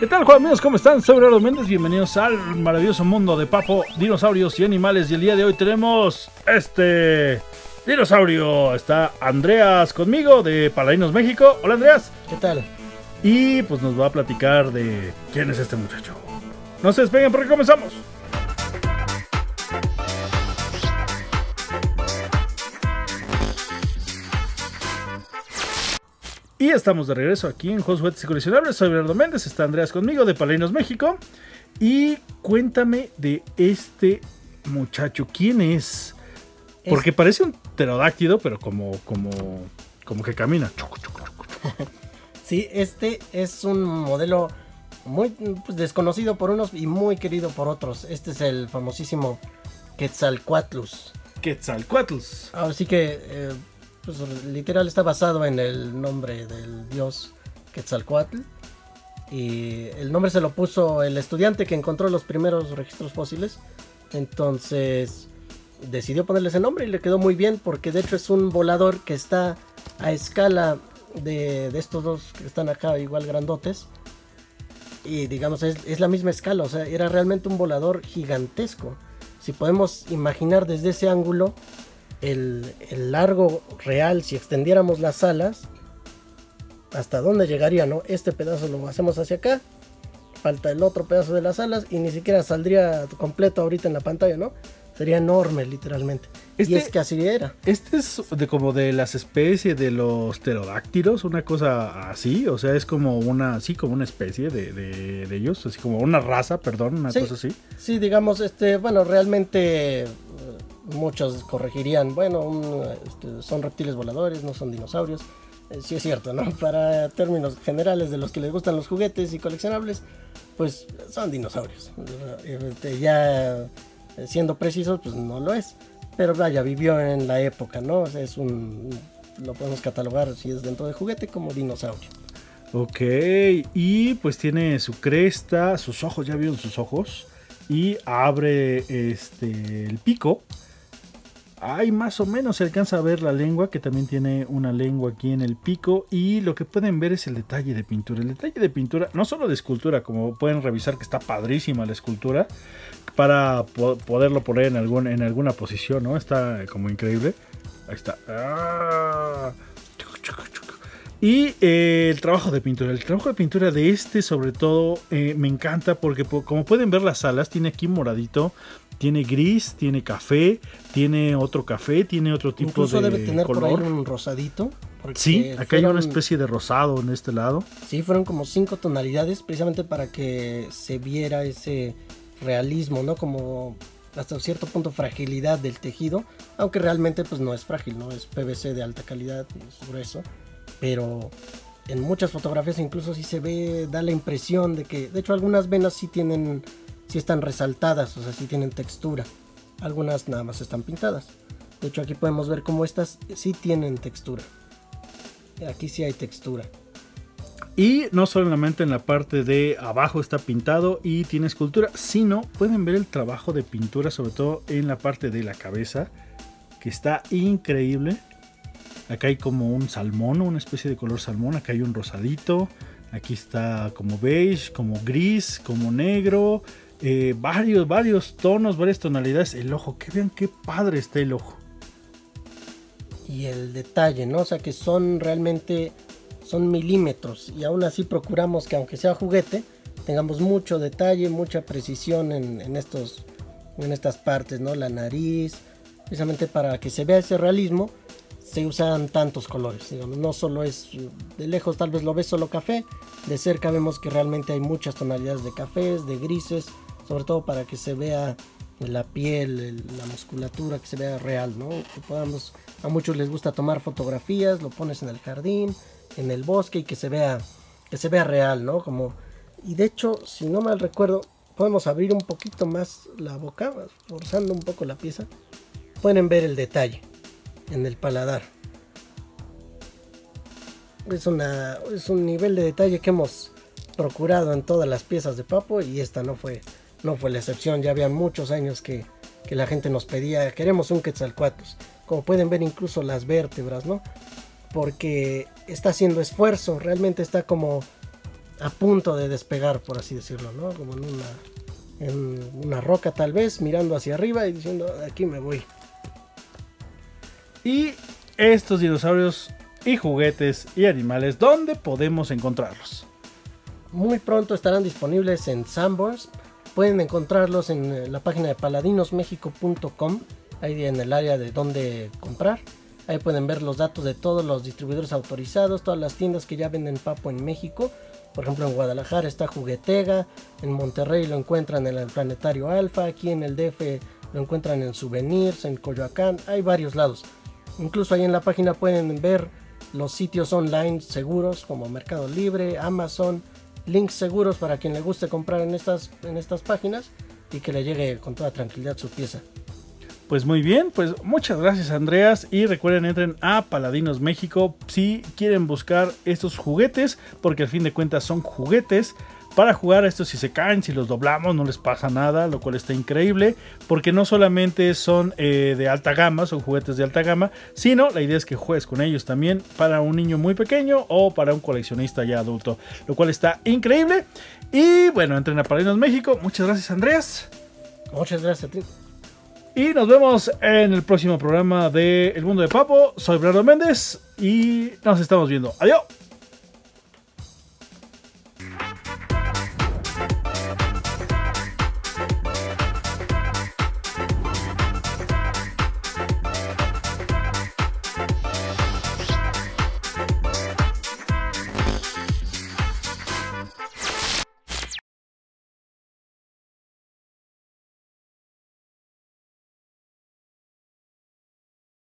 ¿Qué tal, Juan amigos? ¿Cómo están? Soy Gerardo Méndez. Bienvenidos al maravilloso mundo de Papo, dinosaurios y animales. Y el día de hoy tenemos este dinosaurio. Está Andreas conmigo de Paladinos México. Hola, Andreas. ¿Qué tal? Y pues nos va a platicar de quién es este muchacho. No se despeguen porque comenzamos. Y estamos de regreso aquí en Juegos Juguetes y Coleccionables. Soy Bernardo Méndez, está Andreas conmigo de Palainos México. Y cuéntame de este muchacho, ¿quién es? Porque parece un pterodáctido, pero como, como, como que camina. Sí, este es un modelo muy pues, desconocido por unos y muy querido por otros. Este es el famosísimo Quetzalcoatlus. Quetzalcoatlus. Ahora sí que eh, pues literal está basado en el nombre del dios Quetzalcoatl. Y el nombre se lo puso el estudiante que encontró los primeros registros fósiles. Entonces decidió ponerle ese nombre y le quedó muy bien porque de hecho es un volador que está a escala de, estos dos que están acá igual grandotes. Y digamos es, es la misma escala, o sea, era realmente un volador gigantesco. Si podemos imaginar desde ese ángulo, el, largo real, si extendiéramos las alas, hasta dónde llegaría, ¿no? Este pedazo lo hacemos hacia acá, falta el otro pedazo de las alas y ni siquiera saldría completo ahorita en la pantalla, ¿no? Sería enorme, literalmente. y este es que así era. Este es de como de las especies de los pterodáctilos, una cosa así. O sea, es como una, sí, como una especie de, ellos, así como una raza, perdón, una cosa así. Sí, digamos, este, bueno, realmente muchos corregirían, bueno, este, son reptiles voladores, no son dinosaurios. Eh, sí es cierto, ¿no? Para términos generales de los que les gustan los juguetes y coleccionables, pues son dinosaurios. Este, ya eh, siendo precisos, pues no lo es. Pero vaya, vivió en la época, ¿no? es un, lo podemos catalogar si es dentro de juguete como dinosaurio. Ok, y pues tiene su cresta, sus ojos, ya vieron sus ojos, y abre este el pico Ahí más o menos se alcanza a ver la lengua, que también tiene una lengua aquí en el pico. Y lo que pueden ver es el detalle de pintura. El detalle de pintura, no solo de escultura, como pueden revisar que está padrísima la escultura, para poderlo poner en, algún, en alguna posición, ¿no? Está como increíble. Ahí está. Ah. Y eh, el trabajo de pintura. El trabajo de pintura de este, sobre todo, eh, me encanta porque, como pueden ver, las alas tiene aquí moradito tiene gris, tiene café, tiene otro café, tiene otro tipo Incluso de debe tener por ahí un rosadito. Sí, acá hay una especie de rosado en este lado. Sí, fueron como cinco tonalidades precisamente para que se viera ese realismo, ¿no? Como hasta cierto punto fragilidad del tejido, aunque realmente pues no es frágil, ¿no? Es PVC de alta calidad, es grueso, pero en muchas fotografías incluso sí se ve, da la impresión de que, de hecho algunas venas sí tienen si están resaltadas, o sea, si tienen textura. Algunas nada más están pintadas. De hecho, aquí podemos ver cómo estas sí tienen textura. Aquí sí hay textura. Y no solamente en la parte de abajo está pintado y tiene escultura, sino pueden ver el trabajo de pintura, sobre todo en la parte de la cabeza, que está increíble. Acá hay como un salmón, una especie de color salmón. Acá hay un rosadito. Aquí está como beige, como gris, como negro. Eh, varios, varios tonos, varias tonalidades. El ojo, que vean qué padre está el ojo. Y el detalle, ¿no? O sea que son realmente, son milímetros. Y aún así procuramos que aunque sea juguete, tengamos mucho detalle, mucha precisión en, estos, en estas partes, ¿no? La nariz, precisamente para que se vea ese realismo se usan tantos colores, no solo es de lejos tal vez lo ves solo café, de cerca vemos que realmente hay muchas tonalidades de cafés, de grises, sobre todo para que se vea la piel, la musculatura, que se vea real, ¿no? Que podamos, a muchos les gusta tomar fotografías, lo pones en el jardín, en el bosque y que se vea, que se vea real, ¿no? Como, y de hecho, si no mal recuerdo, podemos abrir un poquito más la boca, forzando un poco la pieza, pueden ver el detalle en el paladar. Es, una, es un nivel de detalle que hemos procurado en todas las piezas de papo y esta no fue no fue la excepción, ya había muchos años que, la gente nos pedía, queremos un Quetzalcoatlus. Como pueden ver incluso las vértebras, ¿no? Porque está haciendo esfuerzo, realmente está como a punto de despegar, por así decirlo, ¿no? Como en una, en una roca tal vez, mirando hacia arriba y diciendo, aquí me voy. Y estos dinosaurios y juguetes y animales, ¿dónde podemos encontrarlos? Muy pronto estarán disponibles en Sanborns. Pueden encontrarlos en eh, la página de paladinosmexico.com, ahí en el área de dónde comprar. Ahí pueden ver los datos de todos los distribuidores autorizados, todas las tiendas que ya venden papo en México. Por ejemplo, en Guadalajara está Juguetega, en Monterrey lo encuentran en el Planetario Alfa, aquí en el DF lo encuentran en Souvenirs, en Coyoacán, hay varios lados. Incluso ahí en la página pueden ver los sitios online seguros como Mercado Libre, Amazon, links seguros para quien le guste comprar en estas, en estas páginas y que le llegue con toda tranquilidad su pieza. Pues muy bien, pues muchas gracias Andreas y recuerden entren a Paladinos México si quieren buscar estos juguetes porque al fin de cuentas son juguetes. Para jugar a estos si se caen, si los doblamos no les pasa nada, lo cual está increíble porque no solamente son eh, de alta gama, son juguetes de alta gama, sino la idea es que juegues con ellos también para un niño muy pequeño o para un coleccionista ya adulto, lo cual está increíble. Y bueno, entren a Paladinos México, muchas gracias Andreas. Muchas gracias a ti. Y nos vemos en el próximo programa de El Mundo de Papo. Soy Bernardo Méndez y nos estamos viendo. Adiós.